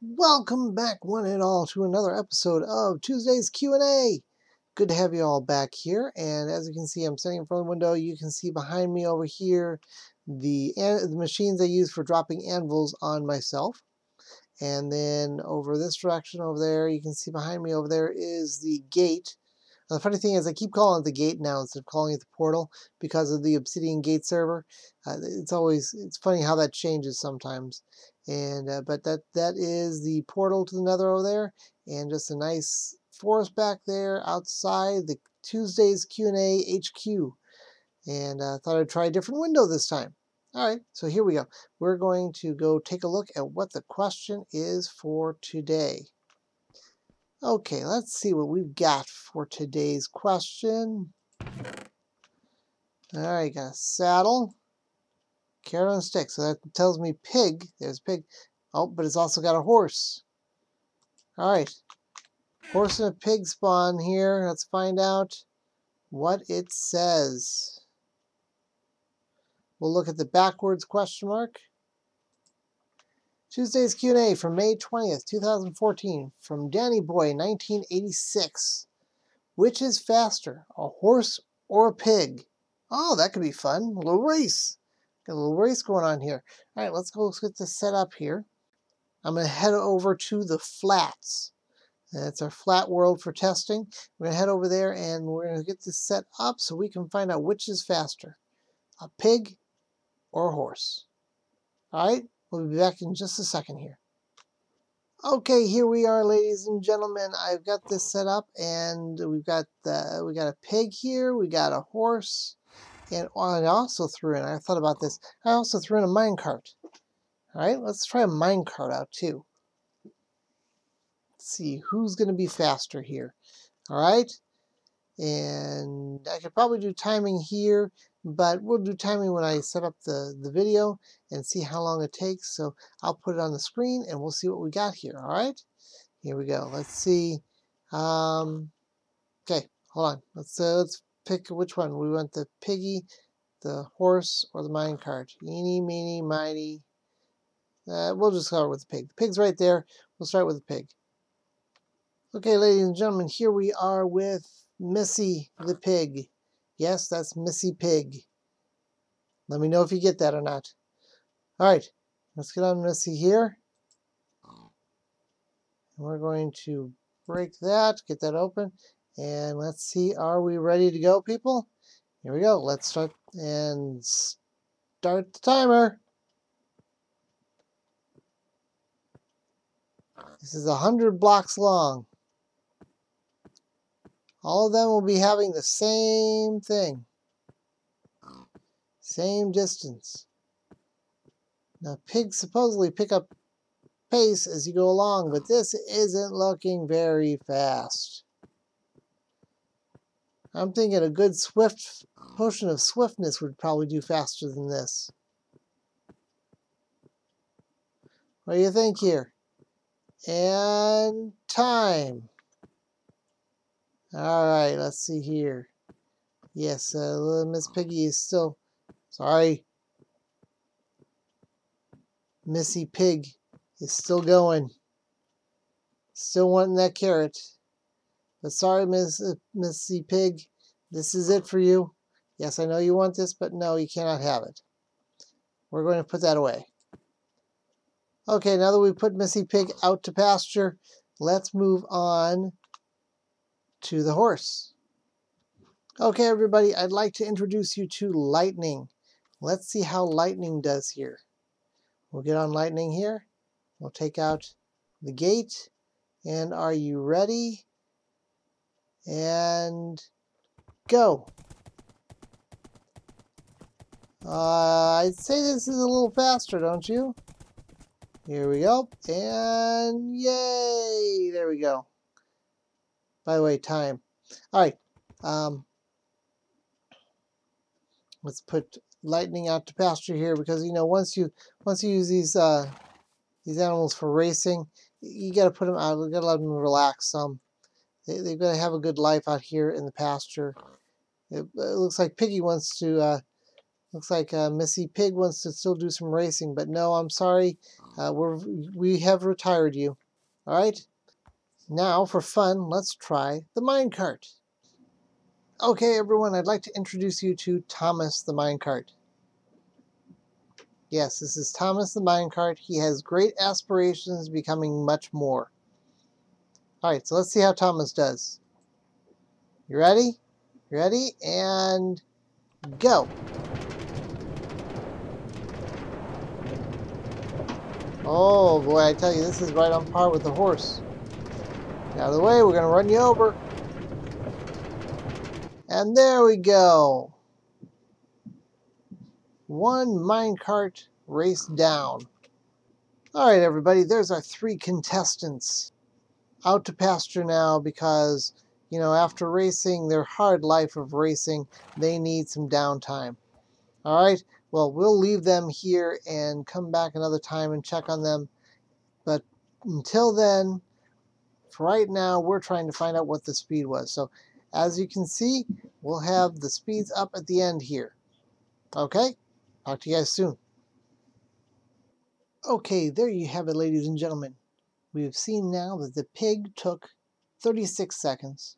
Welcome back, one and all, to another episode of Tuesday's Q&A. Good to have you all back here, and as you can see, I'm sitting in front of the window. You can see behind me over here the, the machines I use for dropping anvils on myself. And then over this direction over there, you can see behind me over there is the gate. Now, the funny thing is I keep calling it the gate now instead of calling it the portal because of the Obsidian Gate server. Uh, it's always, it's funny how that changes sometimes. And uh, but that that is the portal to the nether over there, and just a nice forest back there outside the Tuesday's Q&A HQ. And I uh, thought I'd try a different window this time. All right, so here we go. We're going to go take a look at what the question is for today. Okay, let's see what we've got for today's question. All right, got a saddle. Carrot on stick. So that tells me pig. There's pig. Oh, but it's also got a horse. All right. Horse and a pig spawn here. Let's find out what it says. We'll look at the backwards question mark. Tuesday's Q&A from May 20th, 2014 from DannyBoi1986. Which is faster, a horse or a pig? Oh, that could be fun. A little race. Got a little race going on here. All right, let's go get this set up here. I'm going to head over to the flats. That's our flat world for testing. We're going to head over there and we're going to get this set up so we can find out which is faster, a pig or a horse. All right, we'll be back in just a second here. Okay, here we are, ladies and gentlemen. I've got this set up, and we've got the we got a pig here, we got a horse, and I also threw in, I thought about this, I also threw in a minecart. Alright, let's try a minecart out too. Let's see who's going to be faster here. Alright, and I could probably do timing here, but we'll do timing when I set up the, the video and see how long it takes. So I'll put it on the screen and we'll see what we got here. Alright, here we go. Let's see. Um, okay, hold on. Let's, uh, let's pick which one. We want the piggy, the horse, or the minecart. Eeny, meeny, miny. Uh, we'll just start with the pig. The pig's right there. We'll start with the pig. Okay, ladies and gentlemen, here we are with Missy the pig. Yes, that's Missy Pig. Let me know if you get that or not. All right, let's get on Missy here. We're going to break that, get that open. And let's see, are we ready to go, people? Here we go. Let's start and start the timer. This is a 100 blocks long. All of them will be having the same thing. Same distance. Now pigs supposedly pick up pace as you go along, but this isn't looking very fast. I'm thinking a good swift potion of swiftness would probably do faster than this. What do you think here? And time. All right, let's see here. Yes, uh, Miss Piggy is still, sorry. Missy Pig is still going. Still wanting that carrot. But sorry, Miss uh, Missy Pig, this is it for you. Yes, I know you want this, but no, you cannot have it. We're going to put that away. Okay, now that we've put Missy Pig out to pasture, let's move on to the horse. Okay, everybody, I'd like to introduce you to Lightning. Let's see how Lightning does here. We'll get on Lightning here. We'll take out the gate. And are you ready? and go. Uh, I'd say this is a little faster, don't you? Here we go. And yay! There we go. By the way, time. All right. Um, let's put lightning out to pasture here because you know once you once you use these uh, these animals for racing, you got to put them out. You got to let them relax some. They, they've got to have a good life out here in the pasture. It, it looks like Piggy wants to uh, Looks like uh, Missy Pig wants to still do some racing, but no, I'm sorry. Uh, we're, we have retired you. All right? Now, for fun, let's try the minecart. Okay, everyone, I'd like to introduce you to Thomas the minecart. Yes, this is Thomas the minecart. He has great aspirations becoming much more. Alright, so let's see how Thomas does. You ready? Ready? And go! Oh boy, I tell you, this is right on par with the horse. Get out of the way, we're to run you over. And there we go. One minecart race down. Alright everybody, there's our three contestants. Out to pasture now because, you know, after racing, their hard life of racing, they need some downtime. Alright, well, we'll leave them here and come back another time and check on them. But until then, right now, we're trying to find out what the speed was. So as you can see, we'll have the speeds up at the end here. Okay? Talk to you guys soon. Okay, there you have it, ladies and gentlemen. We have seen now that the pig took 36 seconds,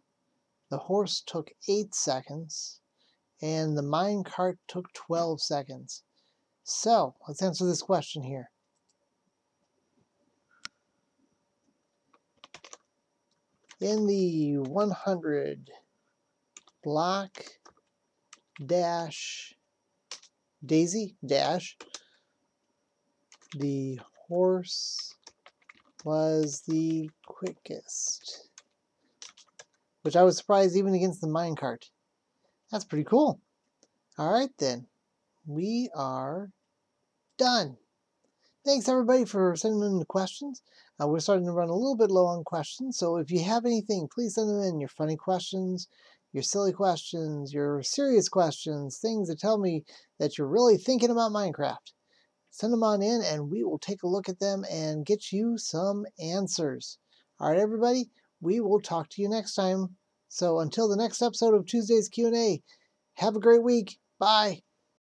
the horse took 8 seconds, and the mine cart took 12 seconds. So, let's answer this question here. In the 100 block dash daisy dash, the horse was the quickest. Which I was surprised even against the minecart. That's pretty cool. Alright then, we are done. Thanks everybody for sending in the questions. Uh, we're starting to run a little bit low on questions, so if you have anything, please send them in. Your funny questions, your silly questions, your serious questions, things that tell me that you're really thinking about Minecraft. Send them on in and we will take a look at them and get you some answers. All right, everybody, we will talk to you next time. So until the next episode of Tuesday's Q&A, have a great week. Bye.